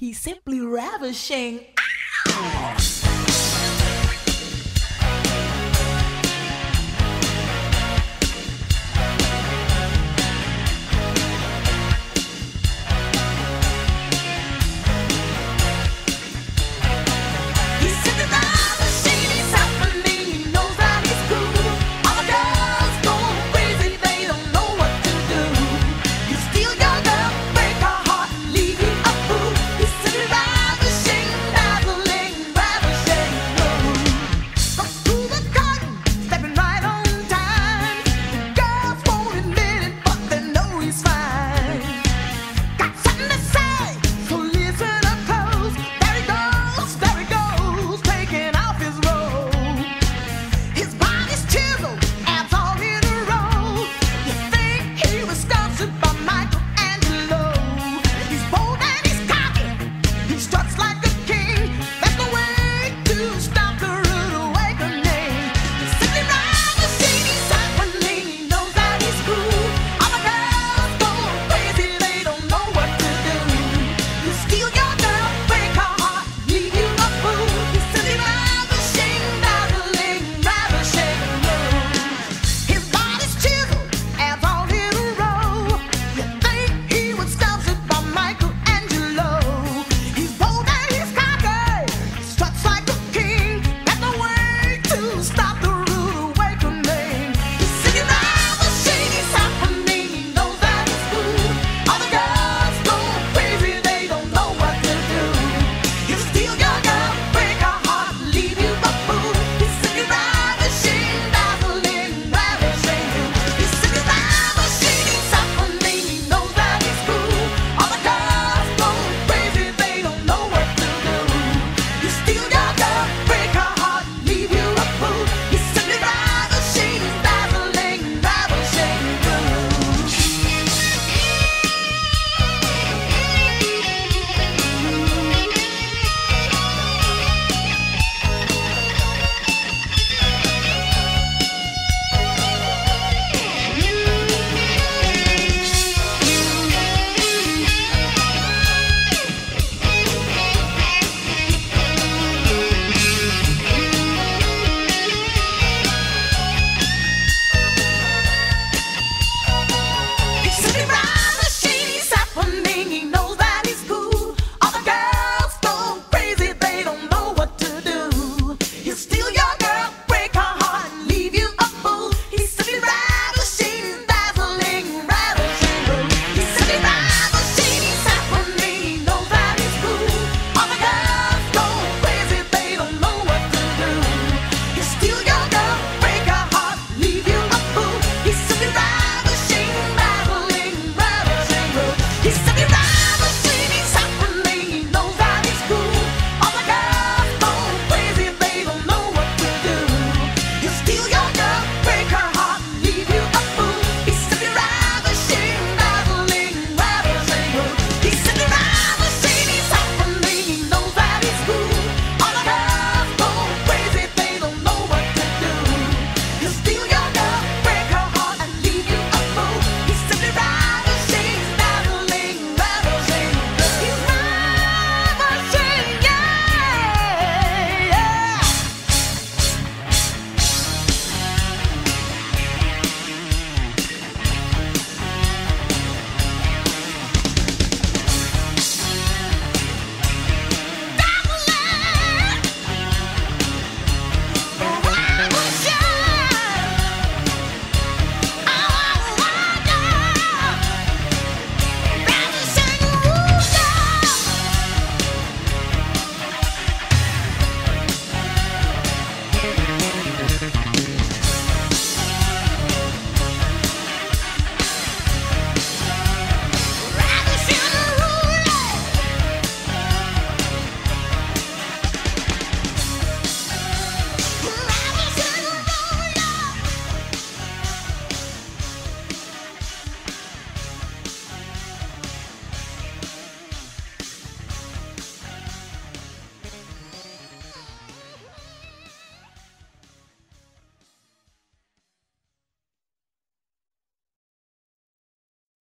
He's simply ravishing. Ah!